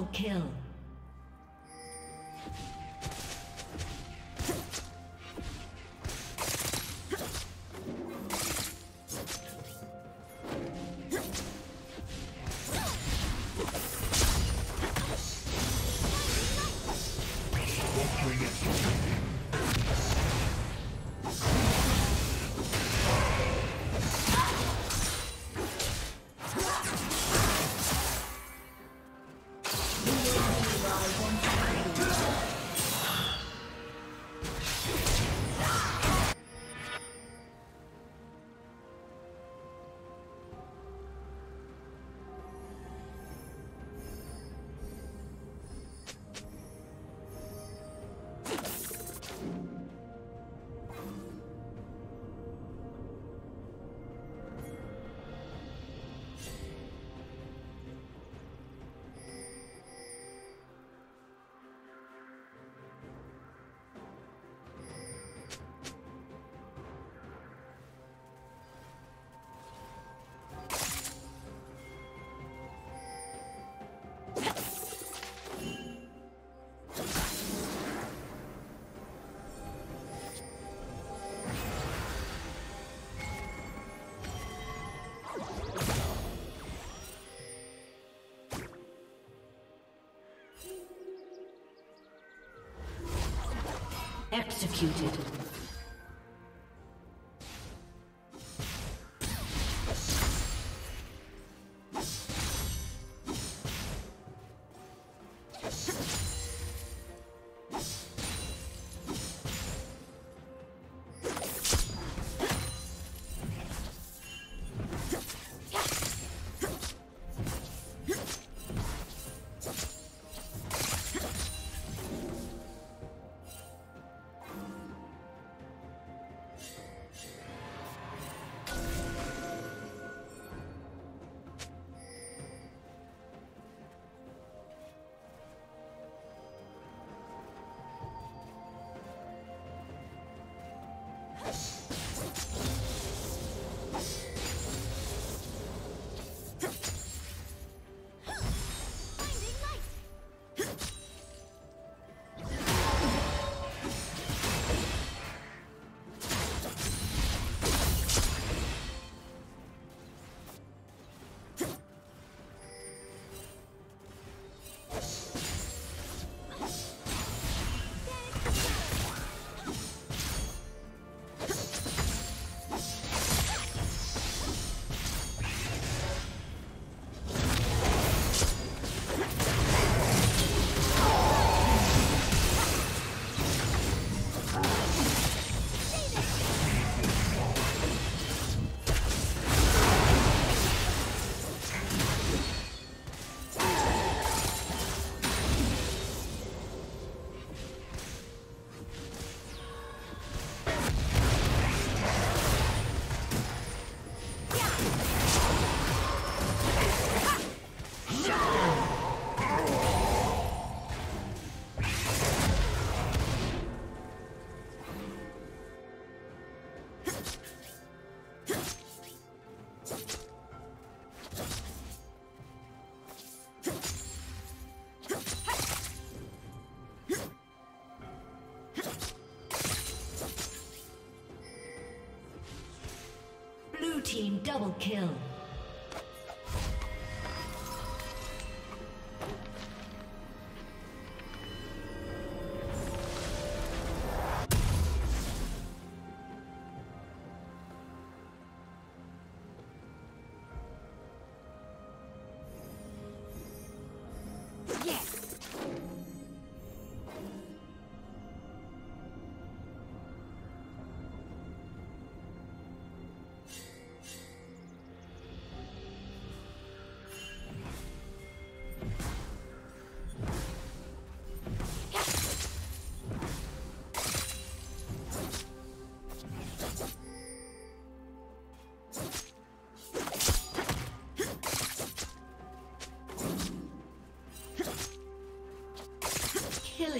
Double kill. Executed. Double kill.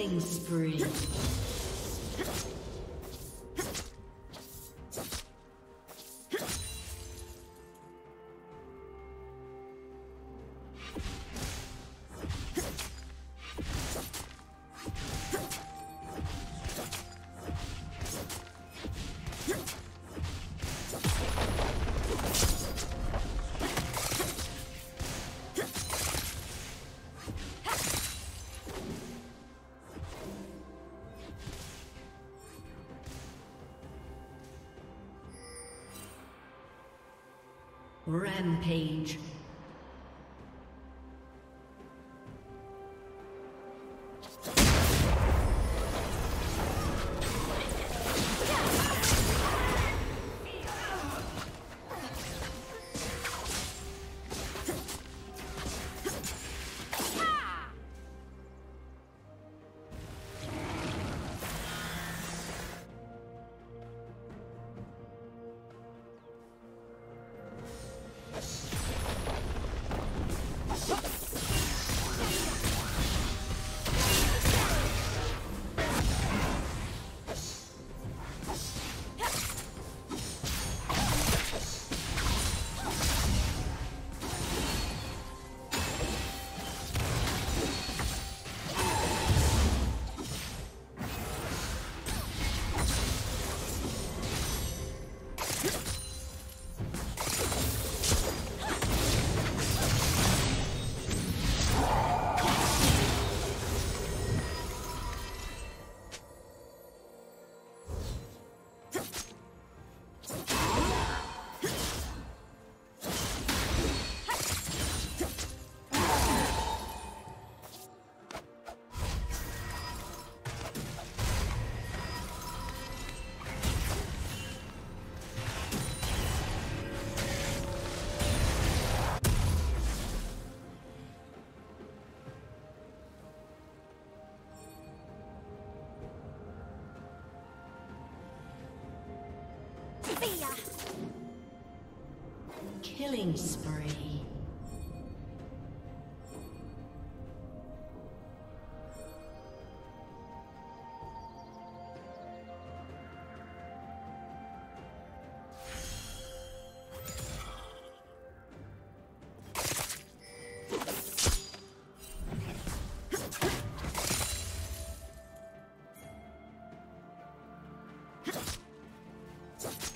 Killing spree. Rampage. Killing spree.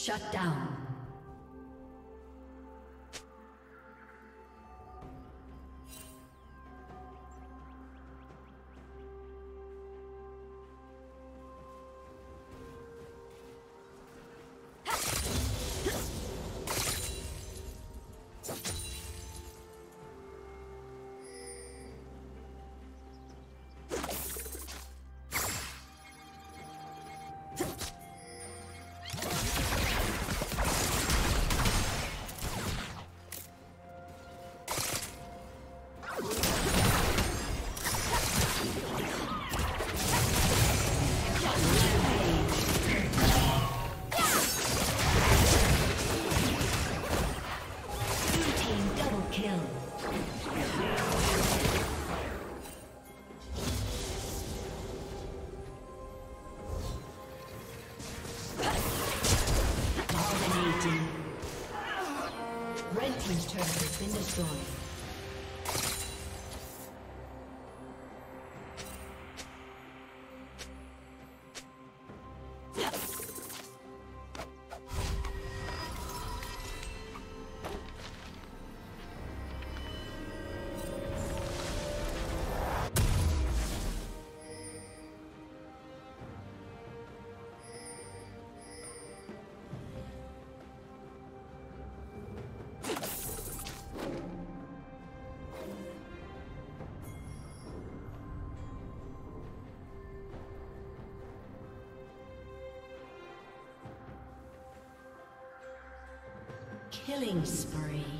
Shut down. Killing spree.